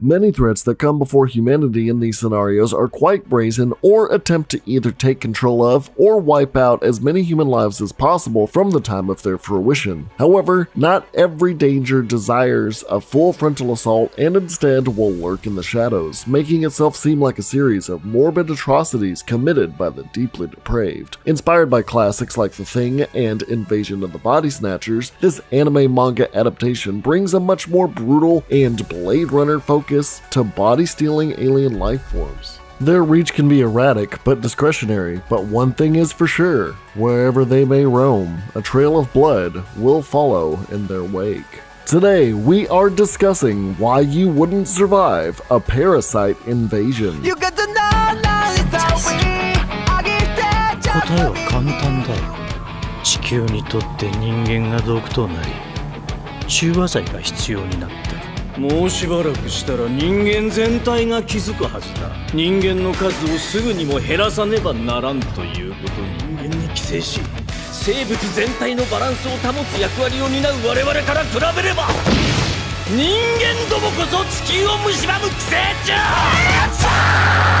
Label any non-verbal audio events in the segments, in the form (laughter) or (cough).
Many threats that come before humanity in these scenarios are quite brazen or attempt to either take control of or wipe out as many human lives as possible from the time of their fruition. However, not every danger desires a full frontal assault and instead will lurk in the shadows, making itself seem like a series of morbid atrocities committed by the deeply depraved. Inspired by classics like The Thing and Invasion of the Body Snatchers, this anime manga adaptation brings a much more brutal and Blade Runner focus to body stealing alien life forms. Their reach can be erratic but discretionary, but one thing is for sure wherever they may roam, a trail of blood will follow in their wake. Today, we are discussing why you wouldn't survive a parasite invasion. 答えは簡単だよ地球にとって人間が毒となり中和剤が必要になった もうしばらくしたら人間全体が気づくはずだ。人間の数をすぐにも減らさねばならんということ人間に寄生し生物全体のバランスを保つ役割を担う我々から比べれば人間どもこそ地球を蝕む寄生虫！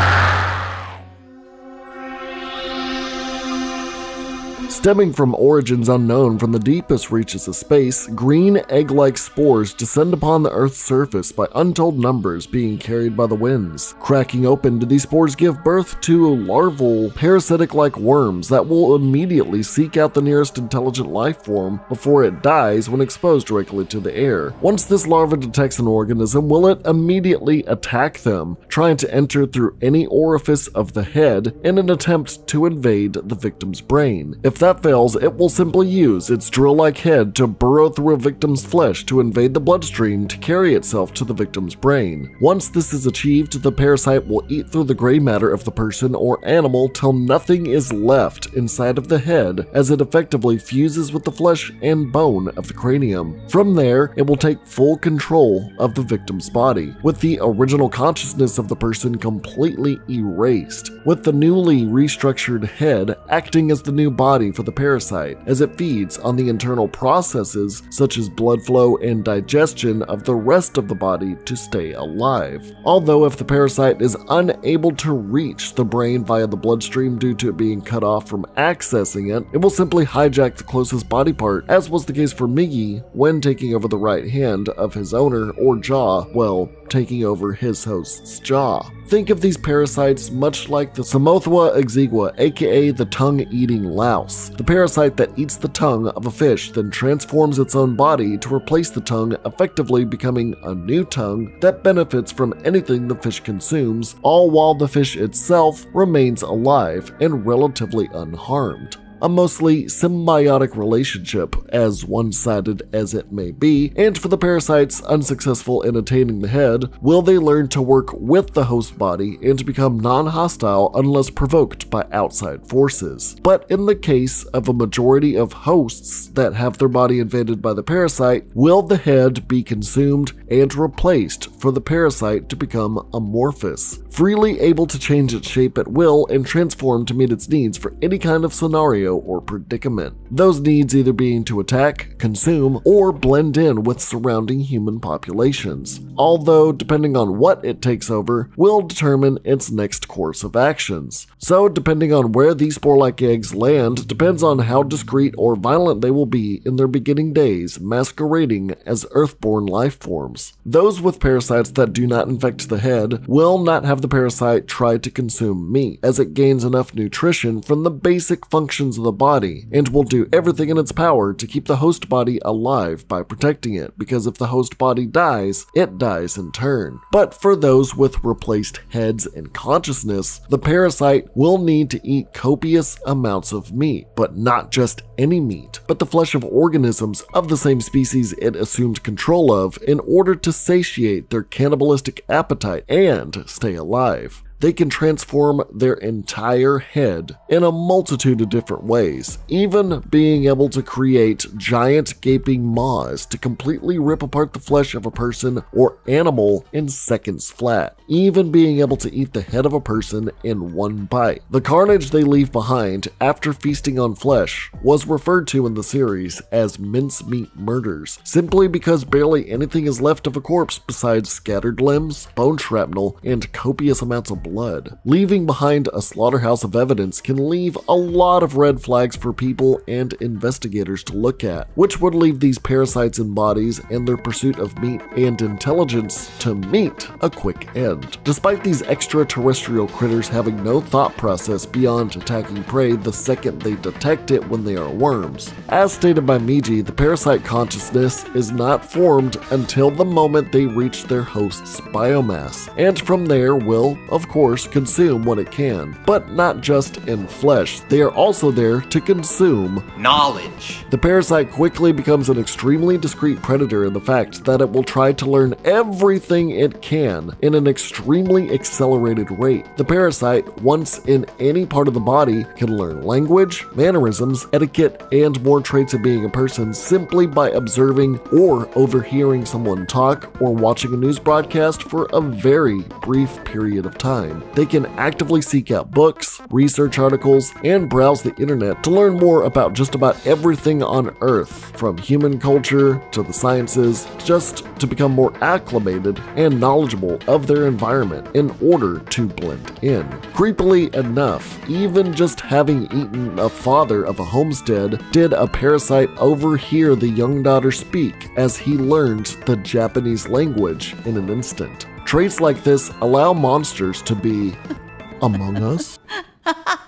Stemming from origins unknown from the deepest reaches of space, green egg like spores descend upon the Earth's surface by untold numbers being carried by the winds. Cracking open, do these spores give birth to larval, parasitic like worms that will immediately seek out the nearest intelligent life form before it dies when exposed directly to the air. Once this larva detects an organism, will it immediately attack them, trying to enter through any orifice of the head in an attempt to invade the victim's brain. If that that fails, it will simply use its drill-like head to burrow through a victim's flesh to invade the bloodstream to carry itself to the victim's brain. Once this is achieved, the parasite will eat through the gray matter of the person or animal till nothing is left inside of the head as it effectively fuses with the flesh and bone of the cranium. From there, it will take full control of the victim's body, with the original consciousness of the person completely erased, with the newly restructured head acting as the new body for the parasite, as it feeds on the internal processes such as blood flow and digestion of the rest of the body to stay alive. Although if the parasite is unable to reach the brain via the bloodstream due to it being cut off from accessing it, it will simply hijack the closest body part, as was the case for Migi when taking over the right hand of his owner or jaw, well, taking over his host's jaw. Think of these parasites much like the Cymothoa exigua, aka the tongue-eating louse, the parasite that eats the tongue of a fish then transforms its own body to replace the tongue, effectively becoming a new tongue that benefits from anything the fish consumes, all while the fish itself remains alive and relatively unharmed a mostly symbiotic relationship, as one-sided as it may be, and for the parasites unsuccessful in attaining the head, will they learn to work with the host body and become non-hostile unless provoked by outside forces. But in the case of a majority of hosts that have their body invaded by the parasite, will the head be consumed and replaced for the parasite to become amorphous, freely able to change its shape at will and transform to meet its needs for any kind of scenario scenario or predicament. Those needs either being to attack, consume, or blend in with surrounding human populations. Although, depending on what it takes over, will determine its next course of actions. So, depending on where these spore-like eggs land depends on how discreet or violent they will be in their beginning days, masquerading as earthborn life forms. Those with parasites that do not infect the head will not have the parasite try to consume meat, as it gains enough nutrition from the basic functions of the body and will do everything in its power to keep the host body alive by protecting it because if the host body dies, it dies in turn. But for those with replaced heads and consciousness, the parasite will need to eat copious amounts of meat, but not just any meat, but the flesh of organisms of the same species it assumed control of in order to satiate their cannibalistic appetite and stay alive. They can transform their entire head in a multitude of different ways, even being able to create giant gaping maws to completely rip apart the flesh of a person or animal in seconds flat, even being able to eat the head of a person in one bite. The carnage they leave behind after feasting on flesh was referred to in the series as mincemeat murders, simply because barely anything is left of a corpse besides scattered limbs, bone shrapnel, and copious amounts of blood. Leaving behind a slaughterhouse of evidence can leave a lot of red flags for people and investigators to look at, which would leave these parasites in bodies and their pursuit of meat and intelligence to meet a quick end. Despite these extraterrestrial critters having no thought process beyond attacking prey the second they detect it when they are worms. As stated by Migi, the parasite consciousness is not formed until the moment they reach their host's biomass, and from there will, of course, consume what it can. But not just in flesh, they are also there to consume knowledge. The parasite quickly becomes an extremely discreet predator in the fact that it will try to learn everything it can in an extremely accelerated rate. The parasite, once in any part of the body, can learn language, mannerisms, etiquette, and more traits of being a person simply by observing or overhearing someone talk or watching a news broadcast for a very brief period of time. They can actively seek out books, research articles, and browse the internet to learn more about just about everything on Earth, from human culture to the sciences, just to become more acclimated and knowledgeable of their environment in order to blend in. Creepily enough, even just having eaten a father of a homestead did a parasite overhear the young daughter speak as he learned the Japanese language in an instant. Traits like this allow monsters to be among us (laughs)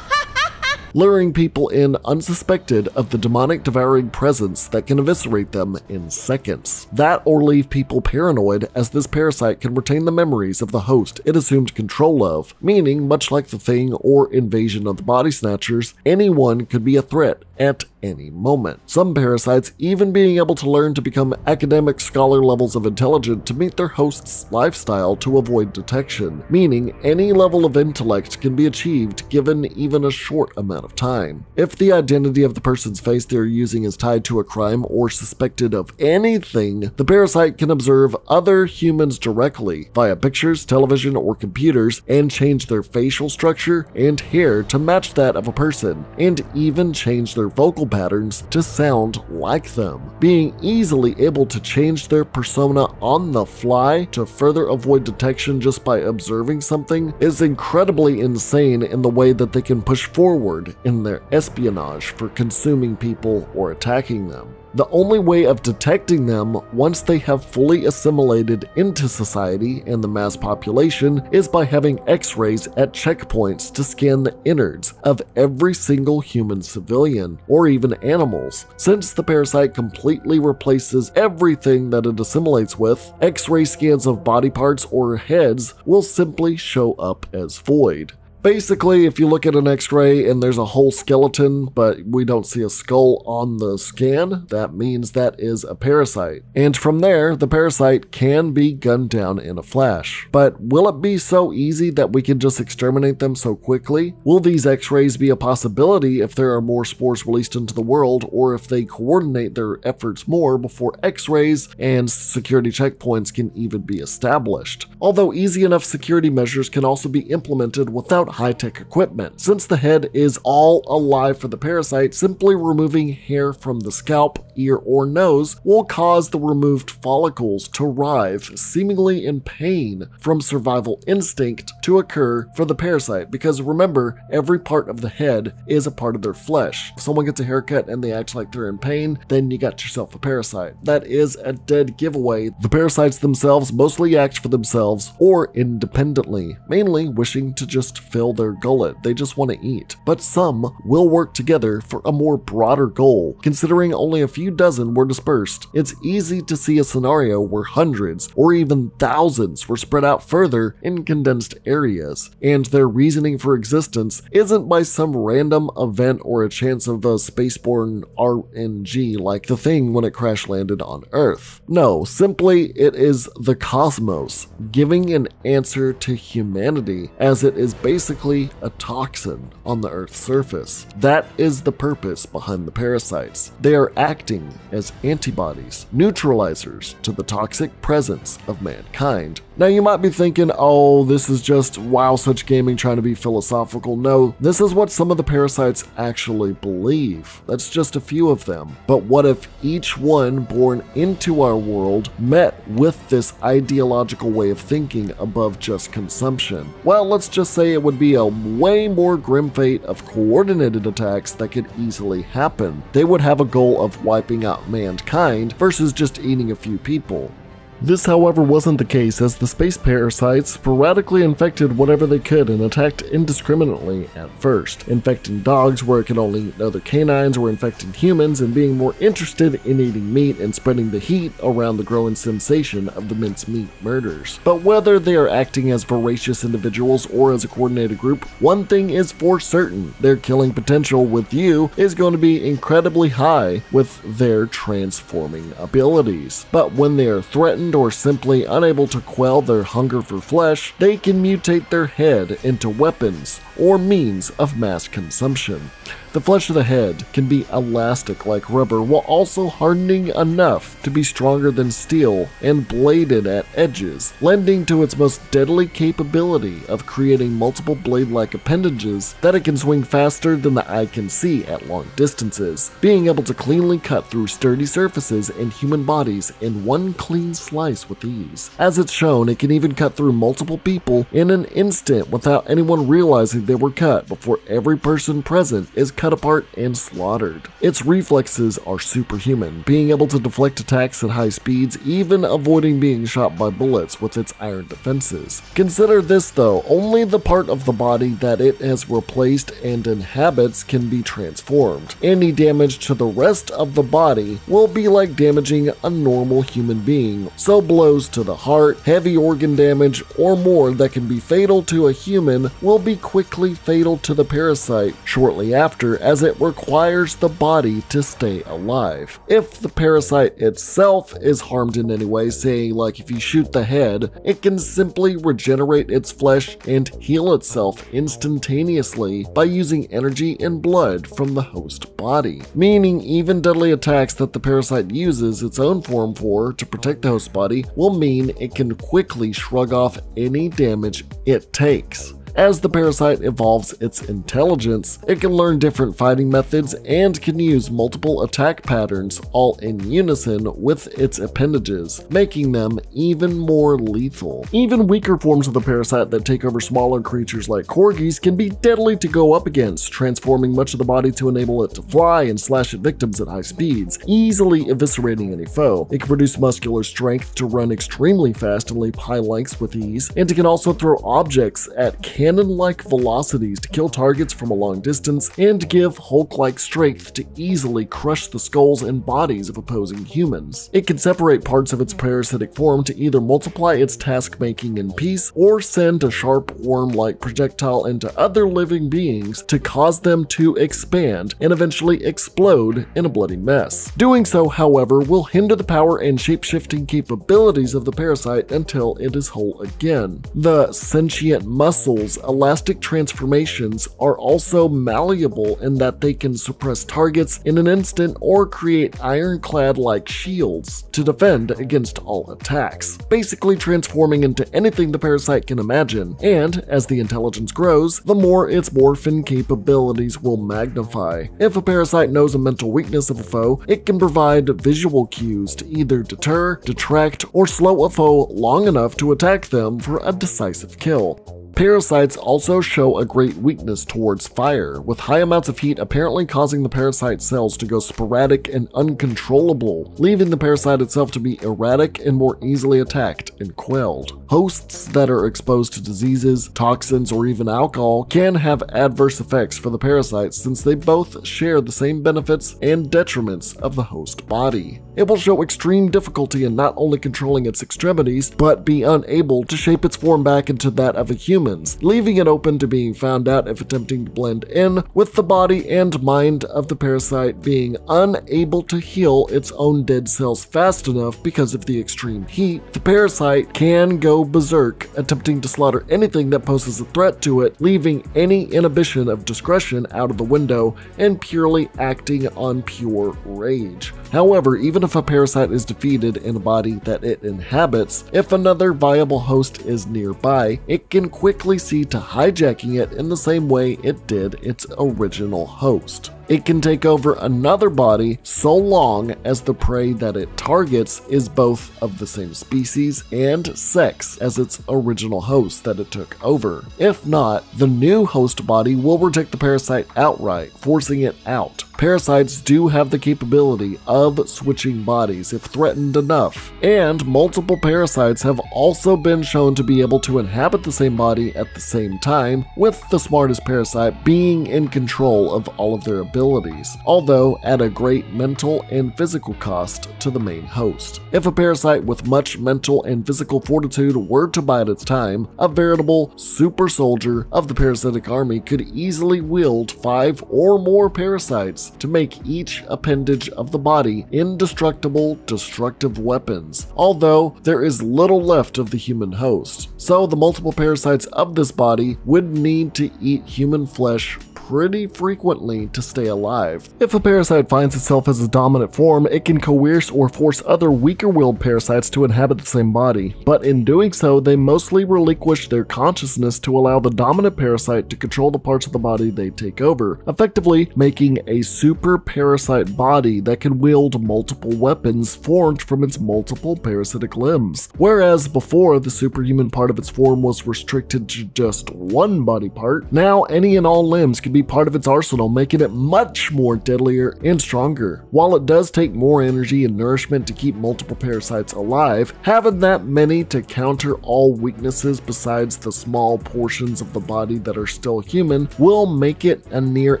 luring people in unsuspected of the demonic devouring presence that can eviscerate them in seconds. That or leave people paranoid as this parasite can retain the memories of the host it assumed control of, meaning, much like the Thing or Invasion of the Body Snatchers, anyone could be a threat at any moment. Some parasites even being able to learn to become academic scholar levels of intelligence to meet their host's lifestyle to avoid detection, meaning any level of intellect can be achieved given even a short amount of time. If the identity of the person's face they're using is tied to a crime or suspected of anything, the parasite can observe other humans directly via pictures, television, or computers and change their facial structure and hair to match that of a person, and even change their vocal patterns to sound like them, being easily able to change their persona on the fly to further avoid detection just by observing something is incredibly insane in the way that they can push forward in their espionage for consuming people or attacking them. The only way of detecting them once they have fully assimilated into society and the mass population is by having x rays at checkpoints to scan the innards of every single human civilian, or even animals. Since the parasite completely replaces everything that it assimilates with, x ray scans of body parts or heads will simply show up as void. Basically, if you look at an x-ray and there's a whole skeleton, but we don't see a skull on the scan, that means that is a parasite. And from there, the parasite can be gunned down in a flash. But will it be so easy that we can just exterminate them so quickly? Will these x-rays be a possibility if there are more spores released into the world, or if they coordinate their efforts more before x-rays and security checkpoints can even be established? Although easy enough security measures can also be implemented without high tech equipment. Since the head is all alive for the parasite, simply removing hair from the scalp, ear, or nose will cause the removed follicles to writhe, seemingly in pain from survival instinct to occur for the parasite. Because remember, every part of the head is a part of their flesh. If someone gets a haircut and they act like they're in pain, then you got yourself a parasite. That is a dead giveaway. The parasites themselves mostly act for themselves or independently, mainly wishing to just their gullet, they just want to eat. But some will work together for a more broader goal. Considering only a few dozen were dispersed, it's easy to see a scenario where hundreds or even thousands were spread out further in condensed areas, and their reasoning for existence isn't by some random event or a chance of a spaceborne RNG like the thing when it crash landed on Earth. No, simply it is the cosmos giving an answer to humanity as it is basically a toxin on the Earth's surface. That is the purpose behind the parasites. They are acting as antibodies, neutralizers to the toxic presence of mankind. Now you might be thinking, oh, this is just wow, such gaming trying to be philosophical. No, this is what some of the parasites actually believe. That's just a few of them. But what if each one born into our world met with this ideological way of thinking above just consumption? Well, let's just say it would be a way more grim fate of coordinated attacks that could easily happen. They would have a goal of wiping out mankind versus just eating a few people. This, however, wasn't the case as the space parasites sporadically infected whatever they could and attacked indiscriminately at first, infecting dogs where it could only eat other canines or infecting humans and being more interested in eating meat and spreading the heat around the growing sensation of the mincemeat murders. But whether they are acting as voracious individuals or as a coordinated group, one thing is for certain, their killing potential with you is going to be incredibly high with their transforming abilities. But when they are threatened or simply unable to quell their hunger for flesh, they can mutate their head into weapons or means of mass consumption. The flesh of the head can be elastic like rubber while also hardening enough to be stronger than steel and bladed at edges, lending to its most deadly capability of creating multiple blade-like appendages that it can swing faster than the eye can see at long distances, being able to cleanly cut through sturdy surfaces and human bodies in one clean slice with ease. As it's shown, it can even cut through multiple people in an instant without anyone realizing they were cut before every person present is cut apart and slaughtered. Its reflexes are superhuman, being able to deflect attacks at high speeds, even avoiding being shot by bullets with its iron defenses. Consider this though, only the part of the body that it has replaced and inhabits can be transformed. Any damage to the rest of the body will be like damaging a normal human being, so blows to the heart, heavy organ damage, or more that can be fatal to a human will be quickly fatal to the parasite shortly after as it requires the body to stay alive. If the parasite itself is harmed in any way, say like if you shoot the head, it can simply regenerate its flesh and heal itself instantaneously by using energy and blood from the host body. Meaning even deadly attacks that the parasite uses its own form for to protect the host body will mean it can quickly shrug off any damage it takes. As the parasite evolves its intelligence, it can learn different fighting methods and can use multiple attack patterns all in unison with its appendages, making them even more lethal. Even weaker forms of the parasite that take over smaller creatures like corgis can be deadly to go up against, transforming much of the body to enable it to fly and slash at victims at high speeds, easily eviscerating any foe. It can produce muscular strength to run extremely fast and leap high lengths with ease, and it can also throw objects at cannon-like velocities to kill targets from a long distance and give Hulk-like strength to easily crush the skulls and bodies of opposing humans. It can separate parts of its parasitic form to either multiply its task-making in peace or send a sharp worm-like projectile into other living beings to cause them to expand and eventually explode in a bloody mess. Doing so, however, will hinder the power and shape-shifting capabilities of the parasite until it is whole again. The sentient muscles elastic transformations are also malleable in that they can suppress targets in an instant or create ironclad like shields to defend against all attacks, basically transforming into anything the parasite can imagine, and as the intelligence grows, the more its morphin capabilities will magnify. If a parasite knows a mental weakness of a foe, it can provide visual cues to either deter, detract, or slow a foe long enough to attack them for a decisive kill. Parasites also show a great weakness towards fire, with high amounts of heat apparently causing the parasite cells to go sporadic and uncontrollable, leaving the parasite itself to be erratic and more easily attacked and quelled. Hosts that are exposed to diseases, toxins, or even alcohol can have adverse effects for the parasite since they both share the same benefits and detriments of the host body. It will show extreme difficulty in not only controlling its extremities, but be unable to shape its form back into that of a human's, leaving it open to being found out if attempting to blend in with the body and mind of the parasite being unable to heal its own dead cells fast enough because of the extreme heat. The parasite can go berserk, attempting to slaughter anything that poses a threat to it, leaving any inhibition of discretion out of the window and purely acting on pure rage. However, even if a parasite is defeated in a body that it inhabits, if another viable host is nearby, it can quickly see to hijacking it in the same way it did its original host. It can take over another body so long as the prey that it targets is both of the same species and sex as its original host that it took over. If not, the new host body will reject the parasite outright, forcing it out. Parasites do have the capability of switching bodies if threatened enough, and multiple parasites have also been shown to be able to inhabit the same body at the same time, with the smartest parasite being in control of all of their abilities, although at a great mental and physical cost to the main host. If a parasite with much mental and physical fortitude were to bide its time, a veritable super soldier of the parasitic army could easily wield five or more parasites to make each appendage of the body indestructible, destructive weapons, although there is little left of the human host. So the multiple parasites of this body would need to eat human flesh pretty frequently to stay alive. If a parasite finds itself as a dominant form, it can coerce or force other weaker-willed parasites to inhabit the same body, but in doing so, they mostly relinquish their consciousness to allow the dominant parasite to control the parts of the body they take over, effectively making a super parasite body that can wield multiple weapons formed from its multiple parasitic limbs. Whereas before, the superhuman part of its form was restricted to just one body part, now any and all limbs can be be part of its arsenal, making it much more deadlier and stronger. While it does take more energy and nourishment to keep multiple parasites alive, having that many to counter all weaknesses besides the small portions of the body that are still human will make it a near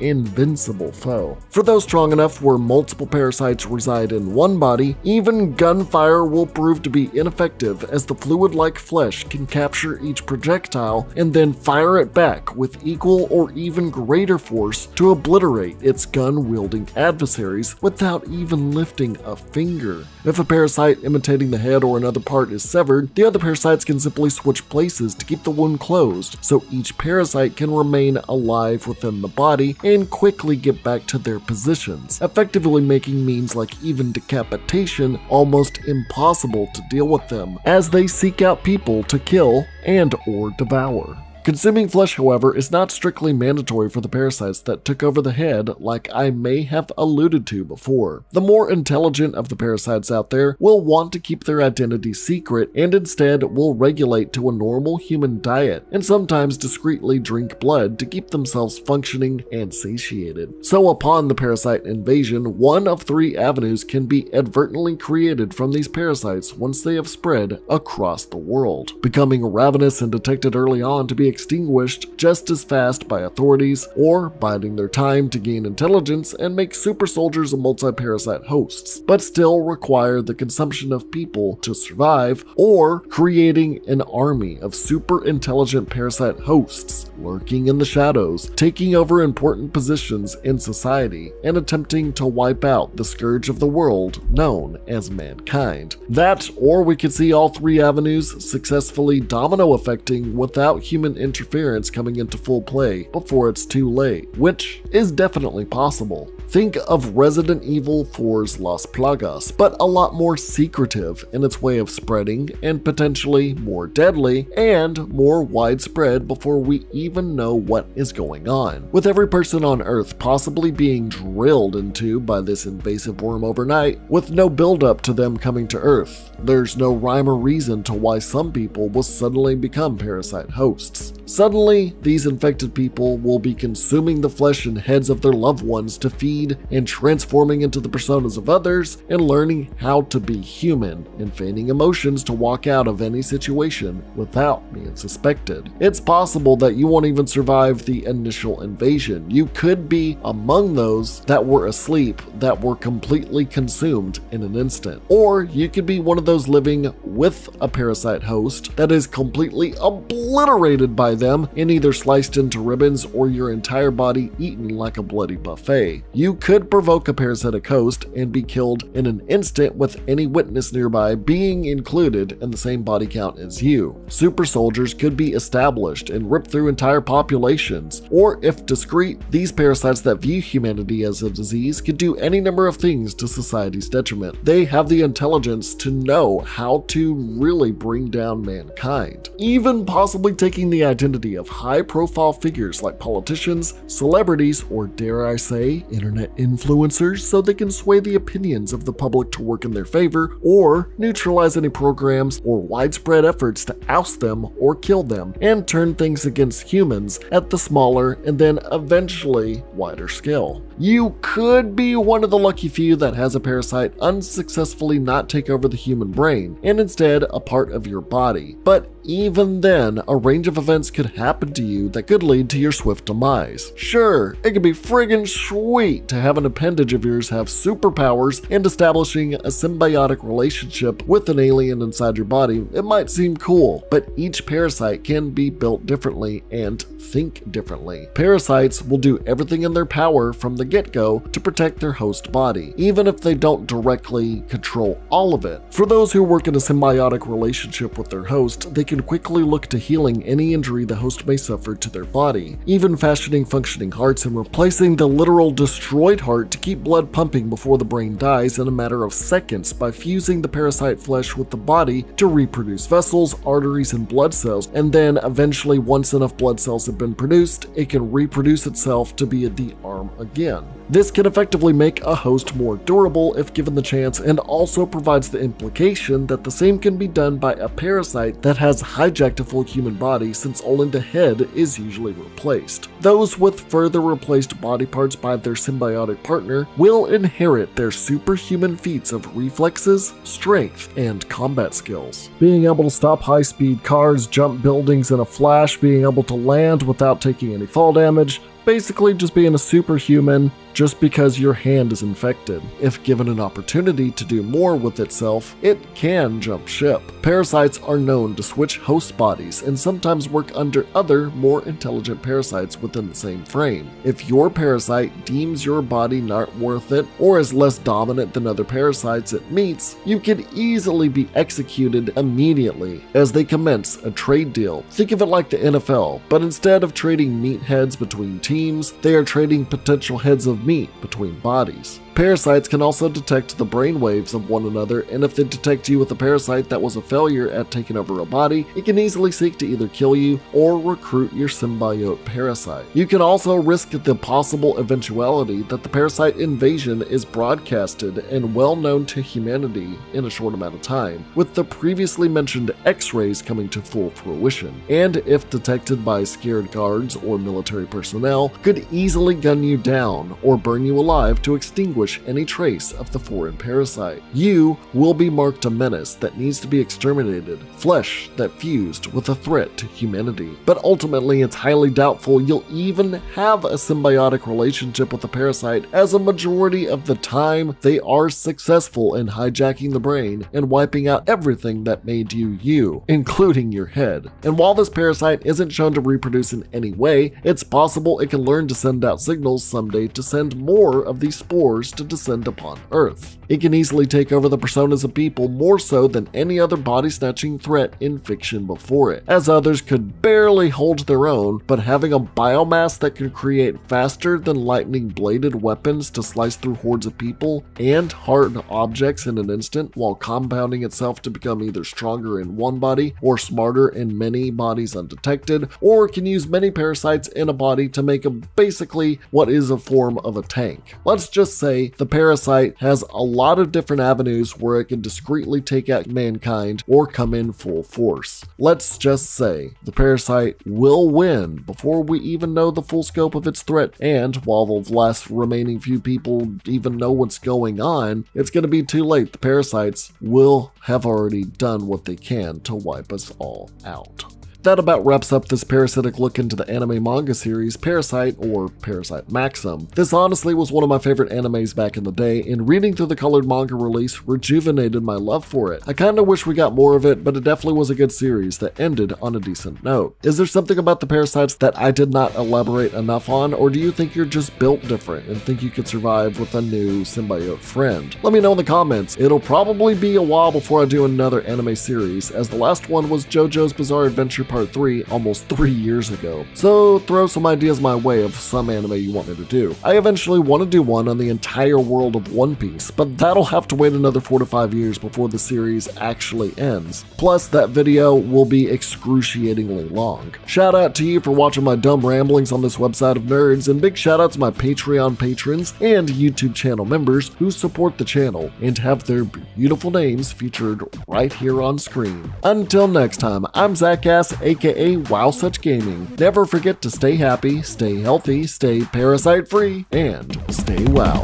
invincible foe. For those strong enough where multiple parasites reside in one body, even gunfire will prove to be ineffective as the fluid-like flesh can capture each projectile and then fire it back with equal or even greater greater force to obliterate its gun-wielding adversaries without even lifting a finger. If a parasite imitating the head or another part is severed, the other parasites can simply switch places to keep the wound closed, so each parasite can remain alive within the body and quickly get back to their positions, effectively making means like even decapitation almost impossible to deal with them, as they seek out people to kill and or devour. Consuming flesh, however, is not strictly mandatory for the parasites that took over the head, like I may have alluded to before. The more intelligent of the parasites out there will want to keep their identity secret and instead will regulate to a normal human diet and sometimes discreetly drink blood to keep themselves functioning and satiated. So upon the parasite invasion, one of three avenues can be advertently created from these parasites once they have spread across the world, becoming ravenous and detected early on to be extinguished just as fast by authorities, or biding their time to gain intelligence and make super soldiers and multi-parasite hosts, but still require the consumption of people to survive, or creating an army of super intelligent parasite hosts lurking in the shadows, taking over important positions in society, and attempting to wipe out the scourge of the world known as mankind. That, or we could see all three avenues successfully domino affecting without human interference coming into full play before it's too late, which is definitely possible. Think of Resident Evil 4's Las Plagas, but a lot more secretive in its way of spreading and potentially more deadly and more widespread before we even know what is going on. With every person on Earth possibly being drilled into by this invasive worm overnight, with no buildup to them coming to Earth, there's no rhyme or reason to why some people will suddenly become parasite hosts. Suddenly, these infected people will be consuming the flesh and heads of their loved ones to feed and transforming into the personas of others and learning how to be human and feigning emotions to walk out of any situation without being suspected. It's possible that you won't even survive the initial invasion. You could be among those that were asleep that were completely consumed in an instant. Or you could be one of those living with a parasite host that is completely obliterated by them and either sliced into ribbons or your entire body eaten like a bloody buffet. You could provoke a parasitic host and be killed in an instant with any witness nearby being included in the same body count as you. Super soldiers could be established and rip through entire populations, or if discreet, these parasites that view humanity as a disease could do any number of things to society's detriment. They have the intelligence to know how to really bring down mankind, even possibly taking the identity identity of high profile figures like politicians, celebrities, or dare I say, internet influencers so they can sway the opinions of the public to work in their favor or neutralize any programs or widespread efforts to oust them or kill them and turn things against humans at the smaller and then eventually wider scale. You could be one of the lucky few that has a parasite unsuccessfully not take over the human brain and instead a part of your body. But even then, a range of events could happen to you that could lead to your swift demise. Sure, it could be friggin' sweet to have an appendage of yours have superpowers and establishing a symbiotic relationship with an alien inside your body. It might seem cool, but each parasite can be built differently and think differently. Parasites will do everything in their power from the get-go to protect their host body, even if they don't directly control all of it. For those who work in a symbiotic relationship with their host, they can quickly look to healing any injury the host may suffer to their body, even fashioning functioning hearts and replacing the literal destroyed heart to keep blood pumping before the brain dies in a matter of seconds by fusing the parasite flesh with the body to reproduce vessels, arteries, and blood cells, and then eventually once enough blood cells have been produced, it can reproduce itself to be the arm again. This can effectively make a host more durable if given the chance and also provides the implication that the same can be done by a parasite that has hijacked a full human body since only the head is usually replaced. Those with further replaced body parts by their symbiotic partner will inherit their superhuman feats of reflexes, strength, and combat skills. Being able to stop high-speed cars, jump buildings in a flash, being able to land without taking any fall damage, basically just being a superhuman just because your hand is infected. If given an opportunity to do more with itself, it can jump ship. Parasites are known to switch host bodies and sometimes work under other, more intelligent parasites within the same frame. If your parasite deems your body not worth it or is less dominant than other parasites it meets, you can easily be executed immediately as they commence a trade deal. Think of it like the NFL, but instead of trading meatheads between teams, they are trading potential heads of meat between bodies. Parasites can also detect the brainwaves of one another, and if they detect you with a parasite that was a failure at taking over a body, it can easily seek to either kill you or recruit your symbiote parasite. You can also risk the possible eventuality that the parasite invasion is broadcasted and well known to humanity in a short amount of time, with the previously mentioned X-rays coming to full fruition, and if detected by scared guards or military personnel, could easily gun you down or burn you alive to extinguish any trace of the foreign parasite. You will be marked a menace that needs to be exterminated, flesh that fused with a threat to humanity. But ultimately, it's highly doubtful you'll even have a symbiotic relationship with the parasite, as a majority of the time they are successful in hijacking the brain and wiping out everything that made you you, including your head. And while this parasite isn't shown to reproduce in any way, it's possible it can learn to send out signals someday to send more of these spores to descend upon Earth. It can easily take over the personas of people more so than any other body snatching threat in fiction before it, as others could barely hold their own, but having a biomass that can create faster than lightning bladed weapons to slice through hordes of people and hard objects in an instant while compounding itself to become either stronger in one body or smarter in many bodies undetected, or can use many parasites in a body to make a basically what is a form of a tank. Let's just say the parasite has a lot of different avenues where it can discreetly take out mankind or come in full force. Let's just say the parasite will win before we even know the full scope of its threat, and while the last remaining few people even know what's going on, it's going to be too late. The parasites will have already done what they can to wipe us all out. That about wraps up this parasitic look into the anime manga series Parasyte or Parasyte Maxim. This honestly was one of my favorite animes back in the day, and reading through the colored manga release rejuvenated my love for it. I kinda wish we got more of it, but it definitely was a good series that ended on a decent note. Is there something about the parasites that I did not elaborate enough on, or do you think you're just built different and think you could survive with a new symbiote friend? Let me know in the comments. It'll probably be a while before I do another anime series, as the last one was JoJo's Bizarre Adventure Part 3 almost 3 years ago. So throw some ideas my way of some anime you want me to do. I eventually want to do one on the entire world of One Piece, but that'll have to wait another 4 to 5 years before the series actually ends. Plus, that video will be excruciatingly long. Shout out to you for watching my dumb ramblings on this website of nerds, and big shout out to my Patreon patrons and YouTube channel members who support the channel and have their beautiful names featured right here on screen. Until next time, I'm Zach Ass, aka Wow Such Gaming. Never forget to stay happy, stay healthy, stay parasite free, and stay wow.